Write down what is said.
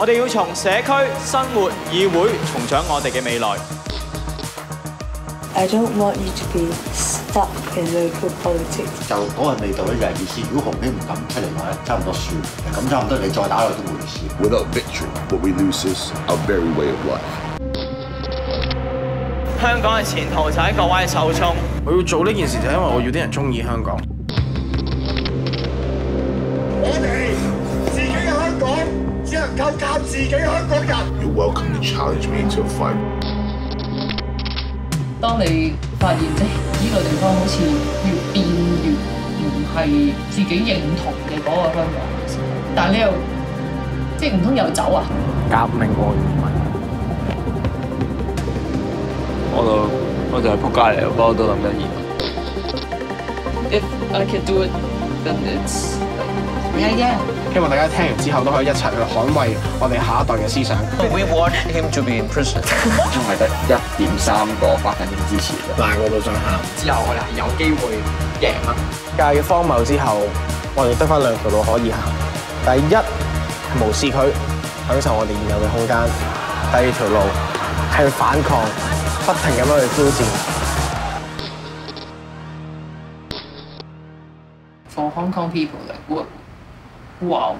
我哋要從社區、生活、議會重掌我哋嘅未來。I don't want you to be stuck in local politics。就嗰個味道咧，就係意思。如果紅興唔敢出嚟話咧，差唔多輸。咁差唔多，你再打落都冇意思。Without victory, what we lose is our very way of life. 香港嘅前途就喺各位手中。我要做呢件事就係因為我要啲人中意香港。夠靠自己香港人。You're welcome to challenge me to a fight. 當你發現呢個地方好似越變越唔係自己認同嘅嗰個香港嘅時候，但係你又即係唔通又走啊？革命愛與民。我就我就係撲街嚟，不過都諗緊移民。If I can do it, then it's yeah yeah。希望大家聽完之後都可以一齊去捍衛我哋下一代嘅思想。We want him to be in prison。因為得一點三個百分點支持嘅。但係我都想喊。之後我哋係有機會贏啊！界嘅荒謬之後，我哋得翻兩條路可以行。第一係無視佢，享受我哋現有嘅空間；第二條路係去反抗，不停咁樣去挑戰。For Hong Kong people, like what, 哇哦